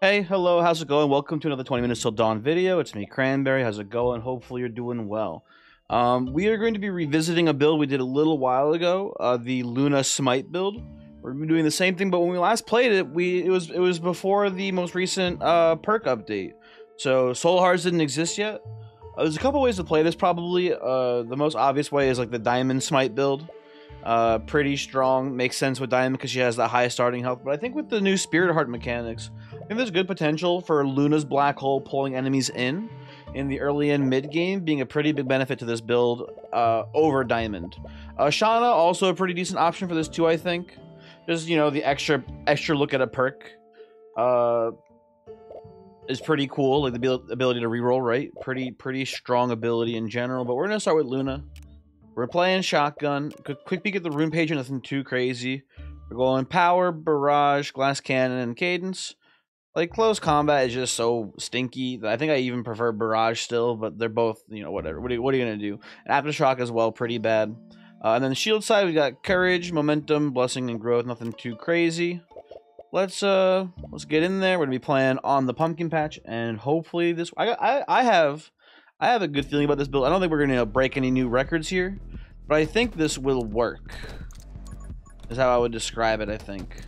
Hey, hello, how's it going? Welcome to another 20 Minutes Till Dawn video. It's me, Cranberry. How's it going? Hopefully you're doing well. Um, we are going to be revisiting a build we did a little while ago, uh, the Luna Smite build. We're doing the same thing, but when we last played it, we it was it was before the most recent uh, perk update. So Soul Hearts didn't exist yet. Uh, there's a couple ways to play this. Probably uh, the most obvious way is like the Diamond Smite build. Uh, pretty strong, makes sense with Diamond because she has the highest starting health. But I think with the new Spirit Heart mechanics, I think there's good potential for Luna's Black Hole pulling enemies in in the early and mid game being a pretty big benefit to this build uh, over Diamond. Uh, Shana also a pretty decent option for this too, I think. Just you know the extra extra look at a perk uh, is pretty cool, like the ability to reroll, right? Pretty pretty strong ability in general. But we're gonna start with Luna. We're playing shotgun. Quick peek at the rune page, nothing too crazy. We're going power, barrage, glass cannon, and cadence. Like close combat is just so stinky. I think I even prefer barrage still, but they're both you know whatever. What are you, what are you gonna do? And aftershock as well, pretty bad. Uh, and then the shield side, we got courage, momentum, blessing, and growth. Nothing too crazy. Let's uh let's get in there. We're gonna be playing on the pumpkin patch, and hopefully this. I I I have I have a good feeling about this build. I don't think we're gonna break any new records here, but I think this will work. Is how I would describe it. I think.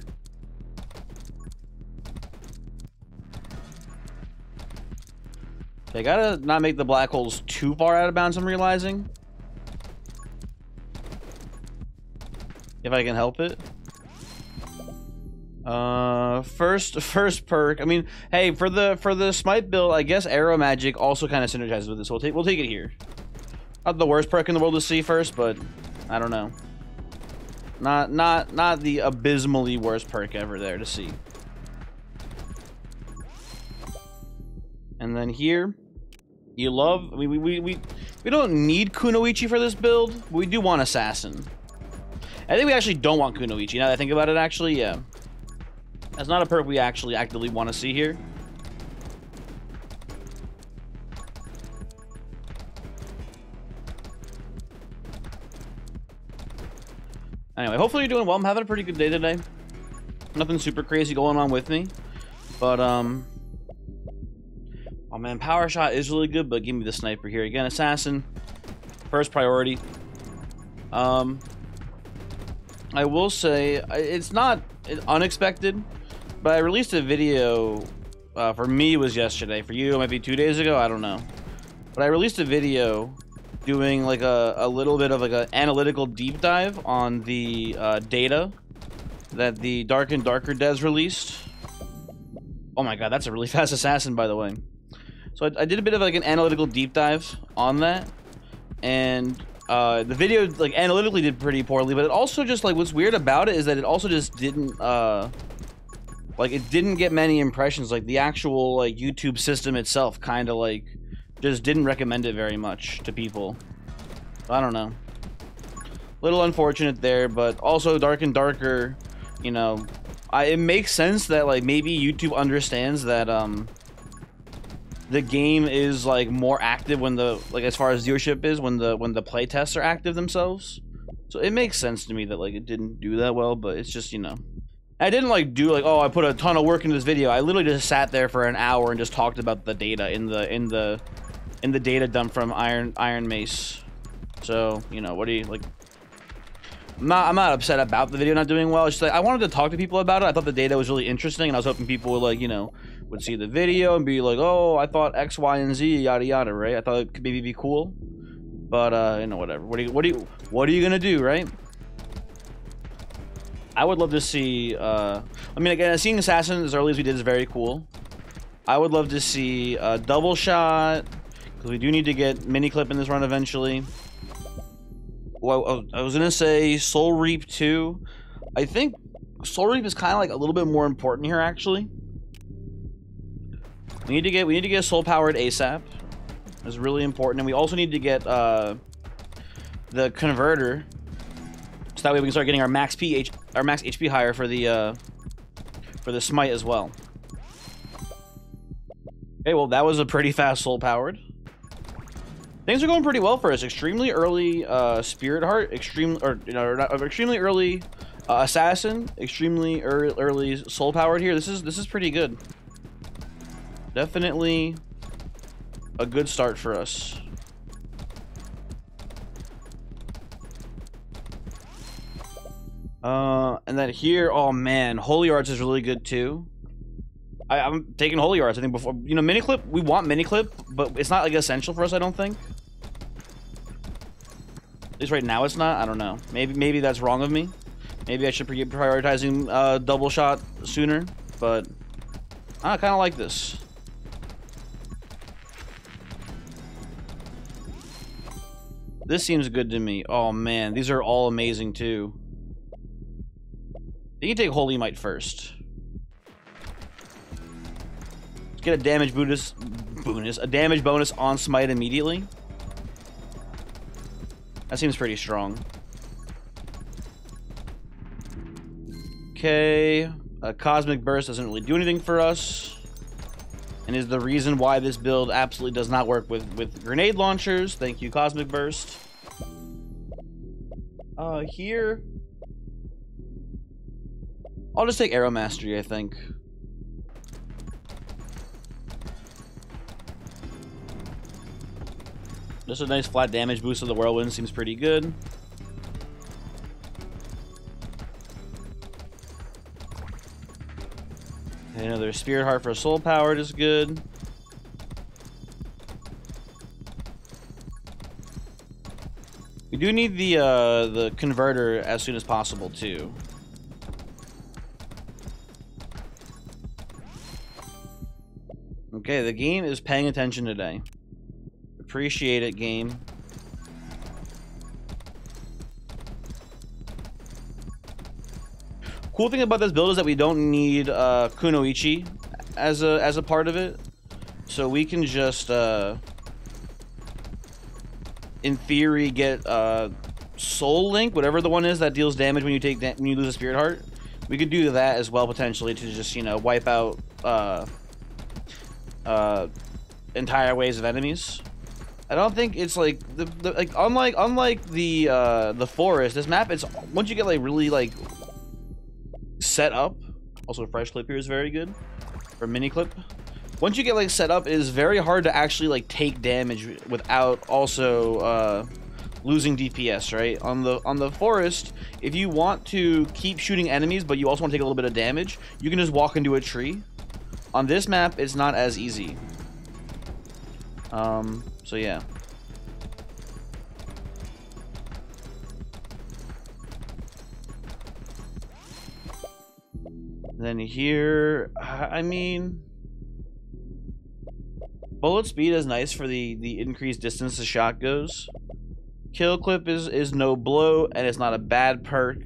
I gotta not make the black holes too far out of bounds. I'm realizing. if I can help it. Uh, first, first perk. I mean, hey, for the for the smite build, I guess arrow magic also kind of synergizes with this. We'll take we'll take it here. Not the worst perk in the world to see first, but I don't know. Not not not the abysmally worst perk ever there to see. And then here, you love. We we we we, we don't need Kunoichi for this build. we do want assassin. I think we actually don't want Kunoichi. Now that I think about it, actually, yeah. That's not a perk we actually actively want to see here. Anyway, hopefully you're doing well. I'm having a pretty good day today. Nothing super crazy going on with me. But, um... Oh, man, Power Shot is really good, but give me the Sniper here. Again, Assassin. First priority. Um, I will say it's not unexpected, but I released a video. Uh, for me, was yesterday. For you, it might be two days ago. I don't know. But I released a video doing like a, a little bit of like an analytical deep dive on the uh, data that the Dark and Darker devs released. Oh my god, that's a really fast assassin, by the way. So I, I did a bit of like an analytical deep dive on that, and uh, the video like analytically did pretty poorly, but it also just like what's weird about it is that it also just didn't uh like it didn't get many impressions. Like the actual like YouTube system itself kind of like just didn't recommend it very much to people. I don't know. Little unfortunate there, but also Dark and Darker, you know, I, it makes sense that like maybe YouTube understands that um the game is like more active when the like as far as viewership is when the when the playtests are active themselves. So it makes sense to me that like it didn't do that well, but it's just you know. I didn't like do like oh I put a ton of work into this video. I literally just sat there for an hour and just talked about the data in the in the in the data dump from Iron Iron Mace. So you know what do you like? I'm not, I'm not upset about the video not doing well. It's just like I wanted to talk to people about it. I thought the data was really interesting, and I was hoping people would like you know would see the video and be like, oh, I thought X, Y, and Z, yada yada, right? I thought it could maybe be cool, but uh, you know, whatever. What do you, what are you, what are you gonna do, right? I would love to see. Uh, I mean, again, seeing Assassin as early as we did is very cool. I would love to see a double shot because we do need to get mini clip in this run eventually. Well, I was gonna say Soul Reap 2. I think Soul Reap is kind of like a little bit more important here, actually. We need to get we need to get soul powered ASAP. It's really important, and we also need to get uh, the converter, so that way we can start getting our max pH, our max HP higher for the uh, for the smite as well. Okay, well that was a pretty fast soul powered. Things are going pretty well for us. Extremely early uh, spirit heart, extreme or you know, extremely early uh, assassin, extremely early, early soul powered here. This is this is pretty good. Definitely a good start for us. Uh, and then here, oh man, Holy Arts is really good too. I, am taking Holy Arts. I think before, you know, mini clip. We want mini clip, but it's not like essential for us. I don't think. At least right now, it's not. I don't know. Maybe maybe that's wrong of me. Maybe I should be prioritizing uh, double shot sooner. But I kind of like this. This seems good to me. Oh man, these are all amazing too. You can take Holy Might first. Get a damage bonus, bonus, a damage bonus on Smite immediately. That seems pretty strong. Okay, a Cosmic Burst doesn't really do anything for us. And is the reason why this build absolutely does not work with, with grenade launchers. Thank you, Cosmic Burst. Uh, here, I'll just take Arrow Mastery, I think. Just a nice flat damage boost of the Whirlwind seems pretty good. Another Spirit Heart for Soul Powered is good. We do need the uh, the converter as soon as possible too. Okay, the game is paying attention today. Appreciate it, game. Cool thing about this build is that we don't need uh, Kunoichi as a as a part of it, so we can just, uh, in theory, get uh, Soul Link, whatever the one is that deals damage when you take when you lose a Spirit Heart. We could do that as well potentially to just you know wipe out uh, uh, entire waves of enemies. I don't think it's like the, the like unlike unlike the uh, the forest. This map is once you get like really like set up. Also, fresh clip here is very good for mini clip. Once you get like set up, it is very hard to actually like take damage without also uh, losing DPS. Right on the on the forest, if you want to keep shooting enemies, but you also want to take a little bit of damage, you can just walk into a tree on this map, it's not as easy. Um, so yeah. Then here, I mean, bullet speed is nice for the the increased distance the shot goes. Kill clip is is no blow and it's not a bad perk.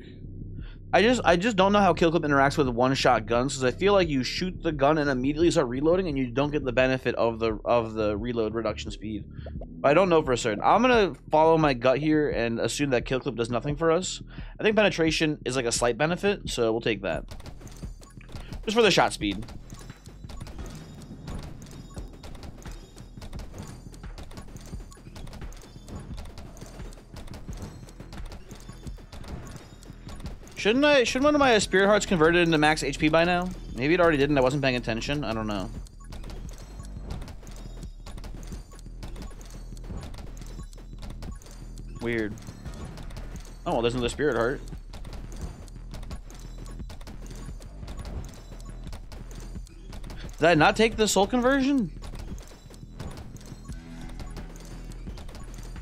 I just I just don't know how kill clip interacts with one shot guns because I feel like you shoot the gun and immediately start reloading and you don't get the benefit of the of the reload reduction speed. But I don't know for a certain. I'm gonna follow my gut here and assume that kill clip does nothing for us. I think penetration is like a slight benefit, so we'll take that. Just for the shot speed. Shouldn't I? Shouldn't one of my spirit hearts converted into max HP by now? Maybe it already didn't. I wasn't paying attention. I don't know. Weird. Oh, well, there's another spirit heart. Did I not take the soul conversion?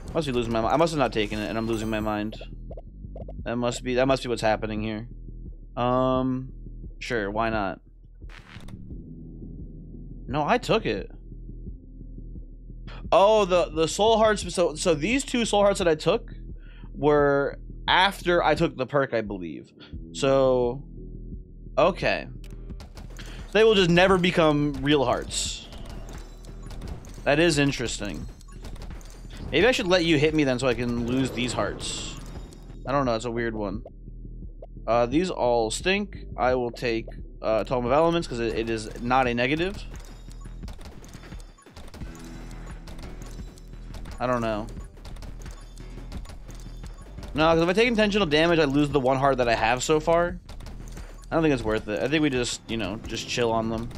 I must be losing my mind. I must have not taken it, and I'm losing my mind. That must be that must be what's happening here. Um, sure, why not? No, I took it. Oh, the the soul hearts. So so these two soul hearts that I took were after I took the perk, I believe. So, okay. They will just never become real hearts. That is interesting. Maybe I should let you hit me then so I can lose these hearts. I don't know. It's a weird one. Uh, these all stink. I will take uh, Tome of Elements because it, it is not a negative. I don't know. No, because if I take intentional damage, I lose the one heart that I have so far. I don't think it's worth it. I think we just, you know, just chill on them.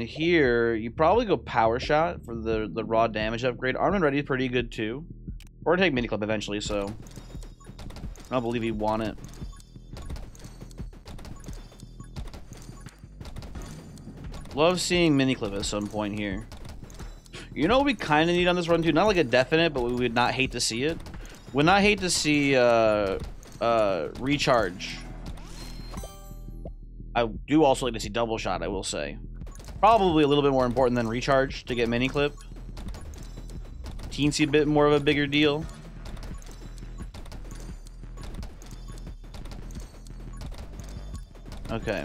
Then here, you probably go Power Shot for the, the raw damage upgrade. And Ready is pretty good too. Or take Mini Clip eventually, so... I don't believe he'd want it. Love seeing Mini Clip at some point here. You know we kind of need on this run too? Not like a definite, but we would not hate to see it. Would not hate to see uh, uh, Recharge I do also like to see double shot, I will say. Probably a little bit more important than recharge to get mini clip. Teensy bit more of a bigger deal. Okay.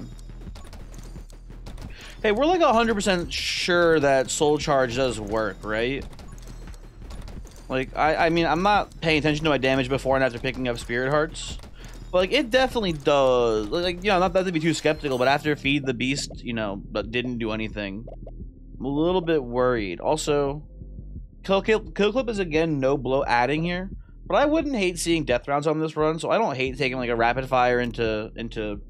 Hey, we're like 100% sure that soul charge does work, right? Like, I, I mean, I'm not paying attention to my damage before and after picking up spirit hearts. But, like, it definitely does. Like, you know, not that to be too skeptical, but after Feed the Beast, you know, but didn't do anything. I'm a little bit worried. Also, Kill, Kill, Kill Clip is, again, no blow adding here. But I wouldn't hate seeing death rounds on this run, so I don't hate taking, like, a rapid fire into, into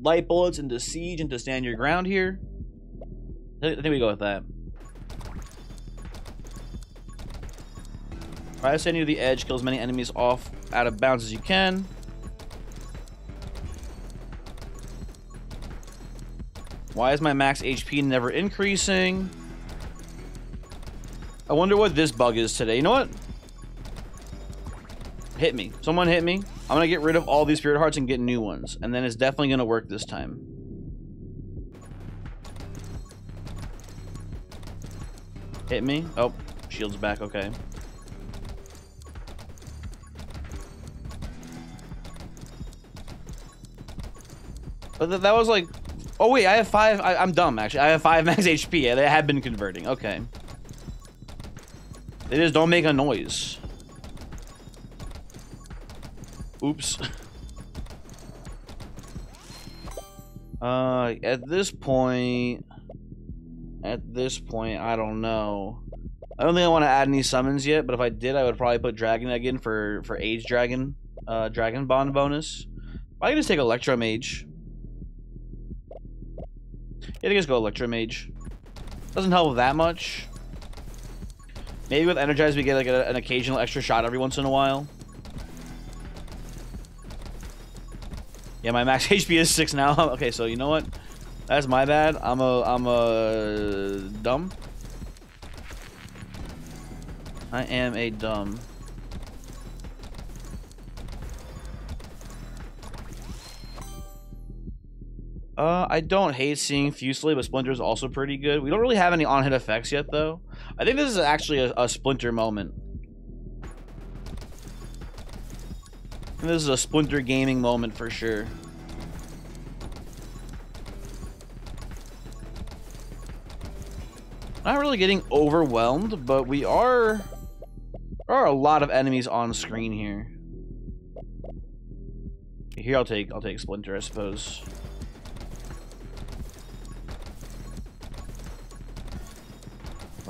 light bullets, into siege, into stand your ground here. I think we go with that. Try to send you to the edge, kill as many enemies off out of bounds as you can. Why is my max HP never increasing? I wonder what this bug is today. You know what? Hit me. Someone hit me. I'm going to get rid of all these spirit hearts and get new ones. And then it's definitely going to work this time. Hit me. Oh, shield's back. Okay. But th that was like Oh wait, I have five. I, am dumb actually. I have five max HP. They have been converting. Okay. They just don't make a noise. Oops. Uh, at this point, at this point, I don't know. I don't think I want to add any summons yet, but if I did, I would probably put Dragon Egg in for for Aged Dragon, uh, Dragon Bond bonus. I can just take Electro Mage. Yeah, I guess go Electro Mage. Doesn't help that much. Maybe with Energize we get like a, an occasional extra shot every once in a while. Yeah, my max HP is six now. okay, so you know what? That's my bad. I'm a I'm a dumb. I am a dumb. Uh, I don't hate seeing Fusillade, but Splinter is also pretty good. We don't really have any on-hit effects yet, though. I think this is actually a, a Splinter moment. And this is a Splinter gaming moment for sure. Not really getting overwhelmed, but we are... There are a lot of enemies on screen here. Here, I'll take I'll take Splinter, I suppose.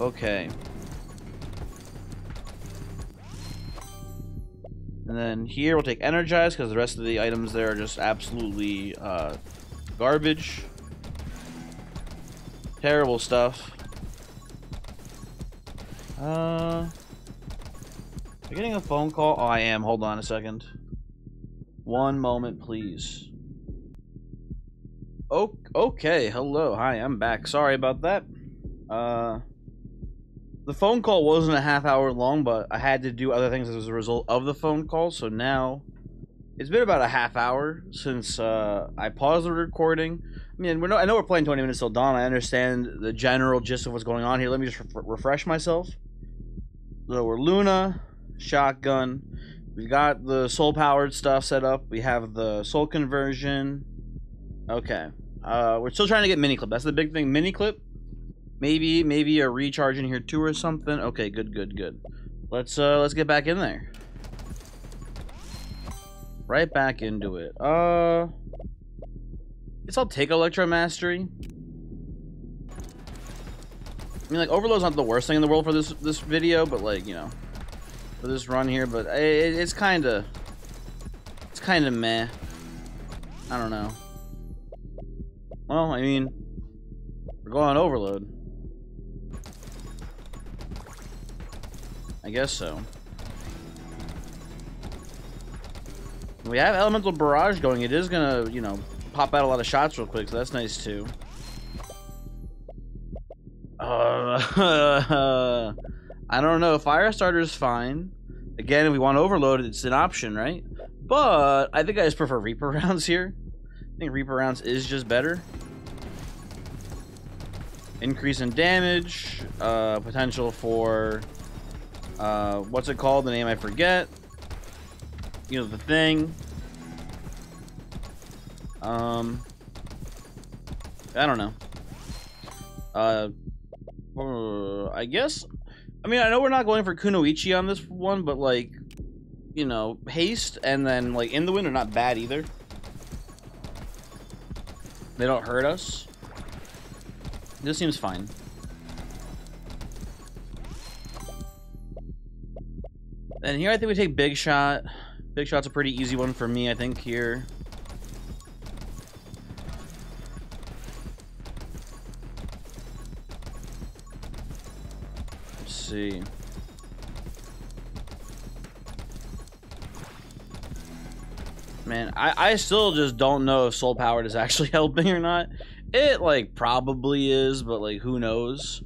Okay. And then here we'll take Energize because the rest of the items there are just absolutely uh, garbage. Terrible stuff. Uh, am getting a phone call? Oh, I am. Hold on a second. One moment, please. Oh, okay. Hello. Hi, I'm back. Sorry about that. Uh, the phone call wasn't a half hour long, but I had to do other things as a result of the phone call. So now it's been about a half hour since uh, I paused the recording. I mean, no, I know we're playing 20 minutes till dawn. I understand the general gist of what's going on here. Let me just re refresh myself. So we're Luna, shotgun. We got the soul powered stuff set up. We have the soul conversion. Okay. Uh, we're still trying to get mini clip. That's the big thing. Mini clip Maybe maybe a recharge in here too or something. Okay, good, good, good. Let's uh let's get back in there. Right back into it. Uh guess I'll take Electro Mastery. I mean like Overload's not the worst thing in the world for this this video, but like, you know, for this run here, but it, it's kinda it's kinda meh. I don't know. Well, I mean, We're going on overload. I guess so. We have Elemental Barrage going. It is gonna, you know, pop out a lot of shots real quick, so that's nice too. Uh, I don't know. Firestarter is fine. Again, if we want to overload, it's an option, right? But I think I just prefer Reaper rounds here. I think Reaper rounds is just better. Increase in damage, uh, potential for, uh, what's it called? The name I forget. You know, the thing. Um, I don't know. Uh, uh, I guess. I mean, I know we're not going for Kunoichi on this one, but like, you know, haste and then like in the wind are not bad either. They don't hurt us. This seems fine. And here I think we take Big Shot. Big Shot's a pretty easy one for me, I think, here. Let's see. Man, I, I still just don't know if Soul Powered is actually helping or not. It, like, probably is, but, like, who knows?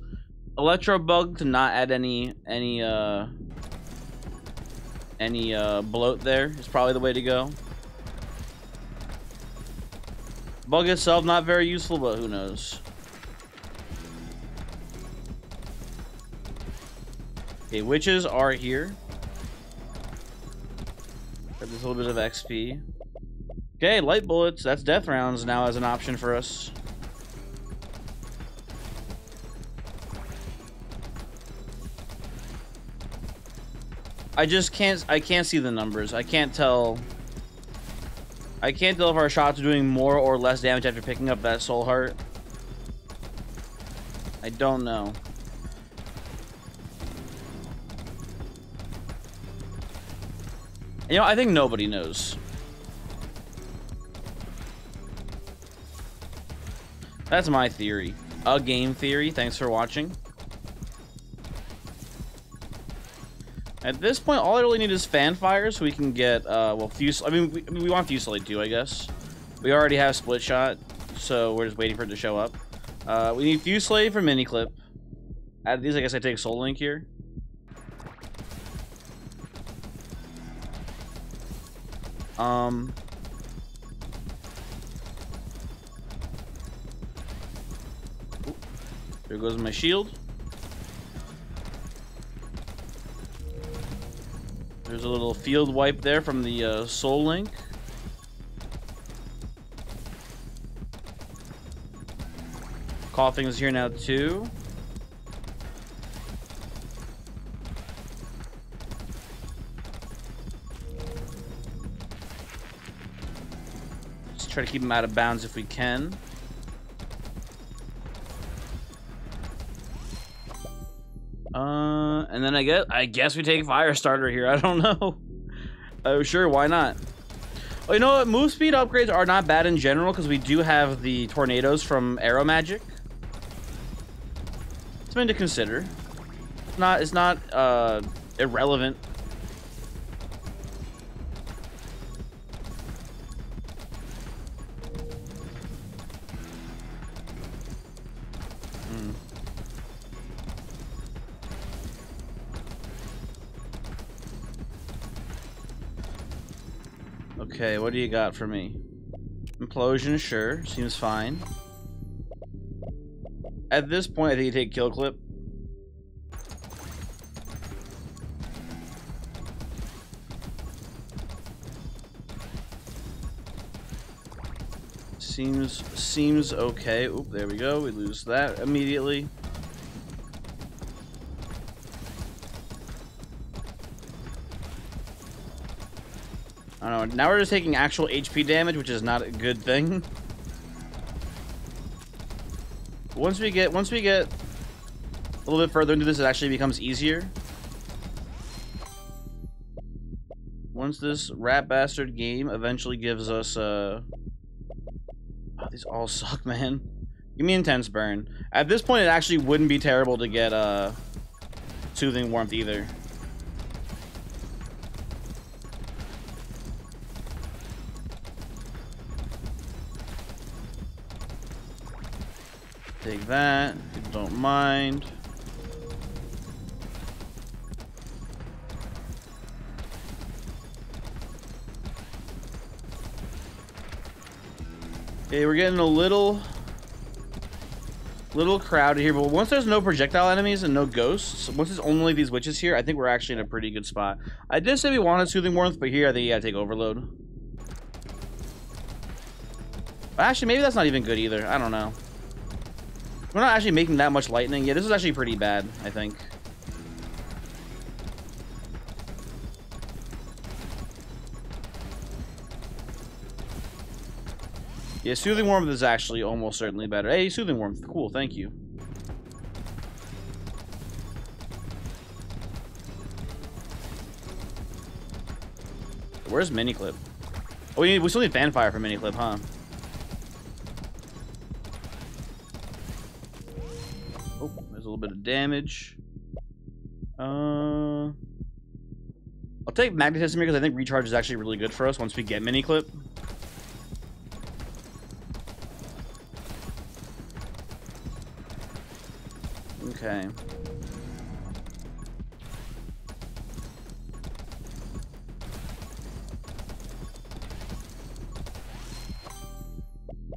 Electro Bug to not add any, any, uh, any, uh, bloat there is probably the way to go. Bug itself, not very useful, but who knows? Okay, witches are here. Got this little bit of XP. Okay, light bullets. That's death rounds now as an option for us. I just can't I can't see the numbers. I can't tell I can't tell if our shots are doing more or less damage after picking up that soul heart. I don't know. You know, I think nobody knows. That's my theory. A game theory. Thanks for watching. At this point, all I really need is Fanfire so we can get, uh, well, Fuse... I mean, we, we want Fusillade too, I guess. We already have Split Shot, so we're just waiting for it to show up. Uh, we need Fusillade for Mini Clip. Out of these, I guess I take Soul Link here. Um... There goes my shield. There's a little field wipe there from the uh, Soul Link. Koffing's here now too. Let's try to keep him out of bounds if we can. And then I guess I guess we take Firestarter here. I don't know. Oh, sure, why not? Oh, you know what? Move speed upgrades are not bad in general because we do have the tornadoes from Arrow Magic. Something to consider. It's not. It's not uh, irrelevant. Okay, what do you got for me? Implosion, sure. Seems fine. At this point, I think you take Kill Clip. Seems seems okay. Oop, there we go. We lose that immediately. Now we're just taking actual HP damage, which is not a good thing. Once we get once we get a little bit further into this, it actually becomes easier. Once this rat bastard game eventually gives us uh oh, these all suck, man. Give me intense burn. At this point, it actually wouldn't be terrible to get uh, soothing warmth either. That. Don't mind. Okay, we're getting a little little crowded here, but once there's no projectile enemies and no ghosts, once it's only these witches here, I think we're actually in a pretty good spot. I did say we wanted Soothing Warmth, but here I think you gotta take Overload. Actually, maybe that's not even good either. I don't know. We're not actually making that much lightning. Yeah, this is actually pretty bad, I think. Yeah, Soothing Warmth is actually almost certainly better. Hey, Soothing Warmth. Cool, thank you. Where's Miniclip? Oh, we, need, we still need Fanfire for Miniclip, huh? Damage. Uh... I'll take Magnetism here because I think Recharge is actually really good for us once we get mini clip. Okay.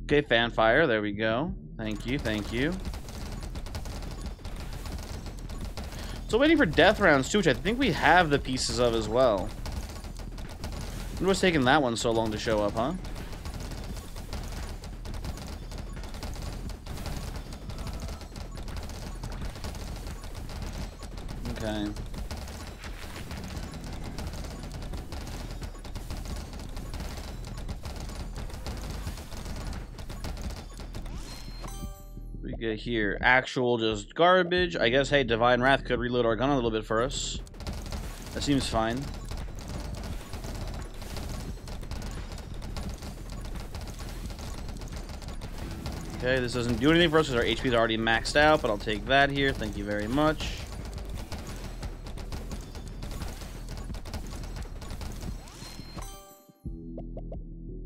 Okay, fanfire. There we go. Thank you, thank you. So waiting for death rounds too, which I think we have the pieces of as well. Wonder what's taking that one so long to show up, huh? Here actual just garbage. I guess, hey, Divine Wrath could reload our gun a little bit for us. That seems fine. Okay, this doesn't do anything for us because our HP is already maxed out, but I'll take that here. Thank you very much.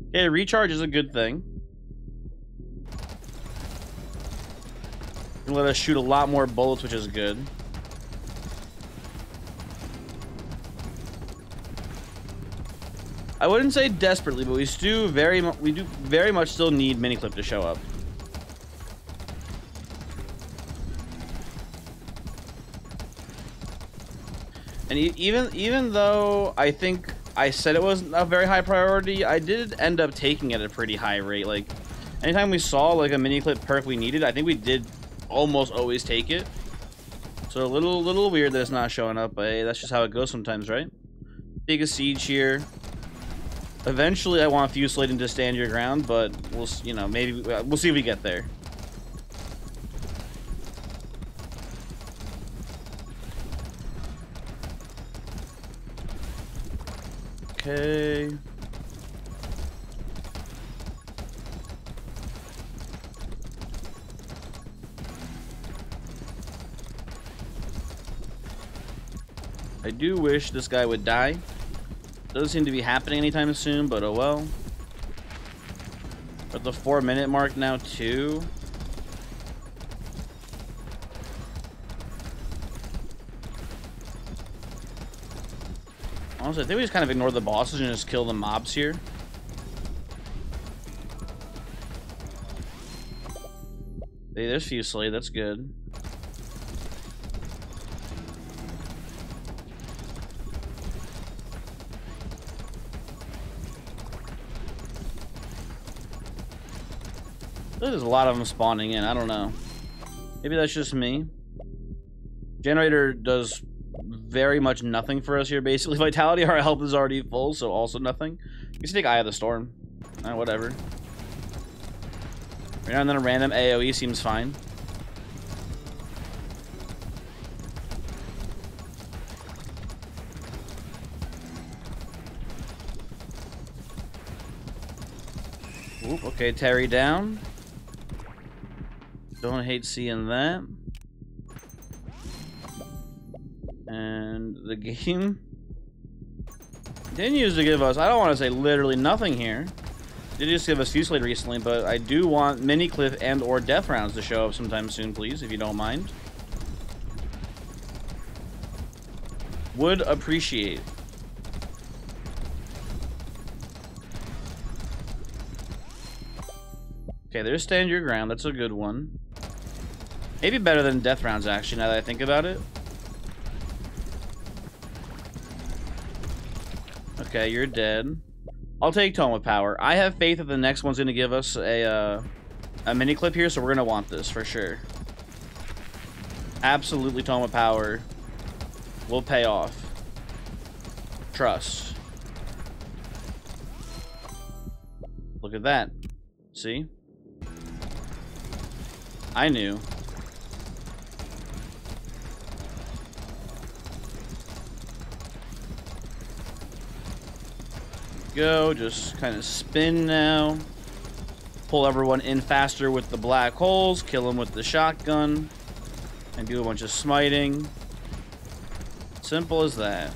Okay, recharge is a good thing. Let us shoot a lot more bullets, which is good. I wouldn't say desperately, but we do very we do very much still need Miniclip to show up. And even even though I think I said it was a very high priority. I did end up taking it at a pretty high rate. Like, anytime we saw like a mini clip perk we needed, I think we did almost always take it. So a little, little weird that it's not showing up, but hey, that's just how it goes sometimes, right? A siege here. Eventually, I want Fuselating to stand your ground, but we'll, you know, maybe uh, we'll see if we get there. Okay. I do wish this guy would die. Doesn't seem to be happening anytime soon, but oh well. At the four minute mark now too. Honestly, I think we just kind of ignore the bosses and just kill the mobs here. Hey, there's Fusillade, that's good. There's a lot of them spawning in, I don't know. Maybe that's just me. Generator does very much nothing for us here, basically. Vitality, our health is already full, so also nothing. You can take Eye of the Storm. Eh, whatever. Right now and then a random AoE seems fine. Okay, Terry down. Don't hate seeing that. And the game continues to give us, I don't want to say literally nothing here. Did just give us Fusillade recently, but I do want Mini Clip and or Death Rounds to show up sometime soon, please, if you don't mind. Would appreciate. Okay, there's Stand Your Ground. That's a good one. Maybe better than Death Rounds, actually, now that I think about it. Okay, you're dead. I'll take Tome of Power. I have faith that the next one's going to give us a, uh, a mini clip here, so we're going to want this for sure. Absolutely Tome of Power will pay off. Trust. Look at that. See? I knew. Go. Just kind of spin now. Pull everyone in faster with the black holes. Kill them with the shotgun. And do a bunch of smiting. Simple as that.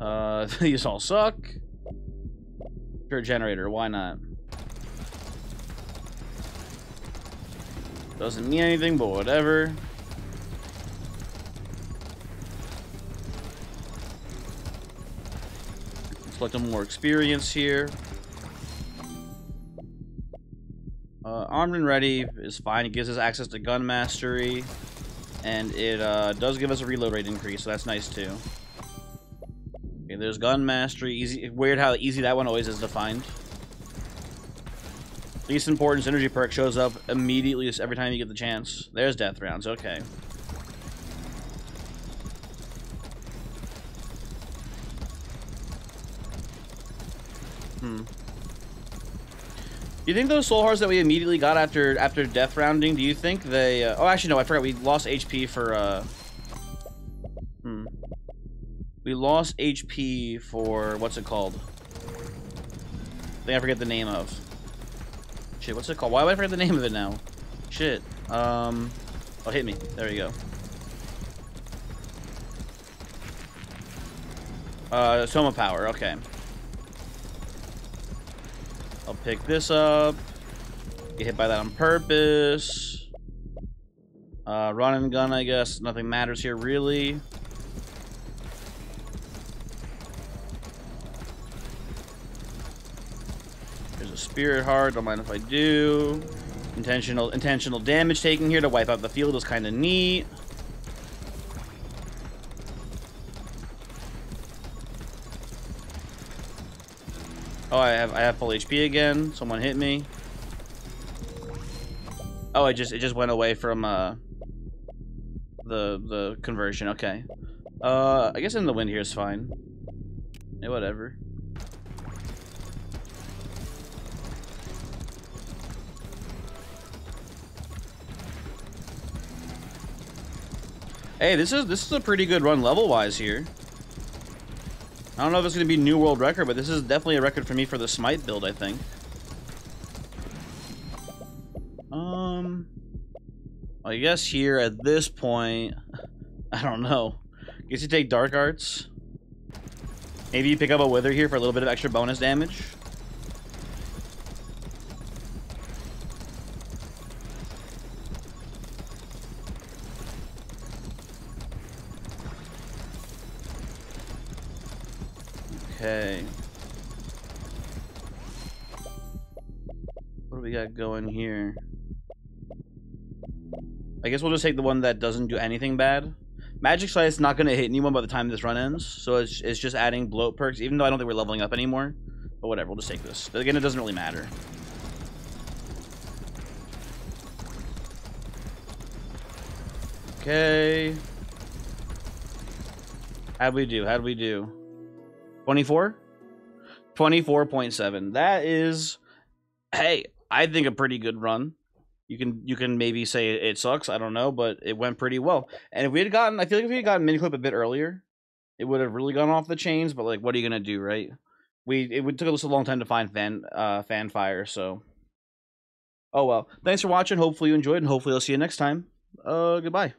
Uh, these all suck. Sure, generator, why not? Doesn't mean anything, but whatever. Collect a more experience here. Uh, armed and ready is fine. It gives us access to gun mastery. And it uh, does give us a reload rate increase, so that's nice too. Okay, there's gun mastery. Easy. Weird how easy that one always is to find. Least importance energy perk shows up immediately every time you get the chance. There's death rounds. Okay. You think those soul hearts that we immediately got after after death rounding? Do you think they? Uh, oh, actually, no. I forgot. We lost HP for. Uh, hmm. We lost HP for what's it called? I think I forget the name of. Shit, what's it called? Why would I forget the name of it now? Shit. Um. Oh, hit me. There we go. Uh, Soma power. Okay. I'll pick this up. Get hit by that on purpose. Uh, run and gun, I guess. Nothing matters here, really. There's a spirit heart. Don't mind if I do. Intentional, intentional damage taken here to wipe out the field is kind of neat. Oh, I have I have full HP again. Someone hit me. Oh, it just it just went away from uh the the conversion. Okay. Uh, I guess in the wind here is fine. Yeah, whatever. Hey, this is this is a pretty good run level wise here. I don't know if it's going to be new world record, but this is definitely a record for me for the Smite build, I think. Um, I guess here at this point, I don't know. I guess you take Dark Arts. Maybe you pick up a Wither here for a little bit of extra bonus damage. Okay. What do we got going here? I guess we'll just take the one that doesn't do anything bad. Magic Slice is not going to hit anyone by the time this run ends, so it's, it's just adding bloat perks, even though I don't think we're leveling up anymore. But whatever, we'll just take this. But again, it doesn't really matter. Okay. How'd we do? How'd we do? 24? 24.7. That is hey, I think a pretty good run. You can you can maybe say it sucks, I don't know, but it went pretty well. And if we had gotten I feel like if we had gotten mini clip a bit earlier, it would have really gone off the chains, but like what are you gonna do, right? We it took us a long time to find fan uh fan fire, so Oh well. Thanks for watching. Hopefully you enjoyed, and hopefully I'll see you next time. Uh, goodbye.